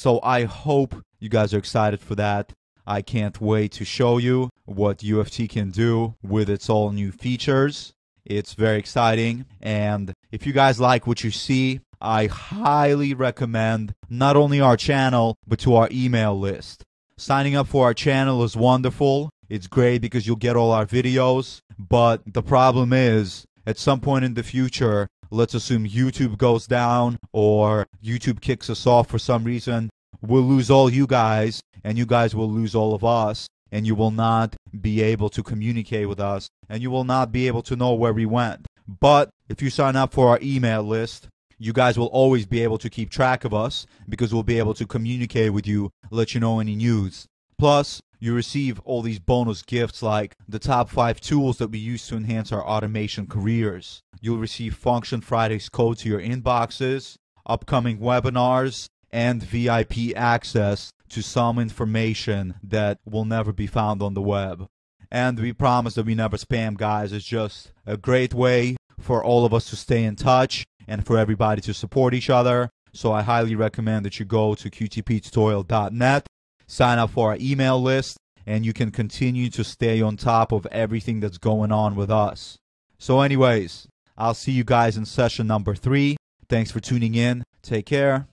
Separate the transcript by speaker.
Speaker 1: So I hope you guys are excited for that. I can't wait to show you what UFT can do with its all new features. It's very exciting. And if you guys like what you see, I highly recommend not only our channel, but to our email list. Signing up for our channel is wonderful. It's great because you'll get all our videos. But the problem is, at some point in the future, let's assume YouTube goes down or YouTube kicks us off for some reason, we'll lose all you guys and you guys will lose all of us and you will not be able to communicate with us and you will not be able to know where we went. But if you sign up for our email list, you guys will always be able to keep track of us because we'll be able to communicate with you, let you know any news. Plus, you receive all these bonus gifts like the top 5 tools that we use to enhance our automation careers. You'll receive Function Fridays code to your inboxes, upcoming webinars, and VIP access to some information that will never be found on the web. And we promise that we never spam, guys. It's just a great way for all of us to stay in touch and for everybody to support each other. So I highly recommend that you go to qtptutorial.net, sign up for our email list, and you can continue to stay on top of everything that's going on with us. So anyways, I'll see you guys in session number three. Thanks for tuning in. Take care.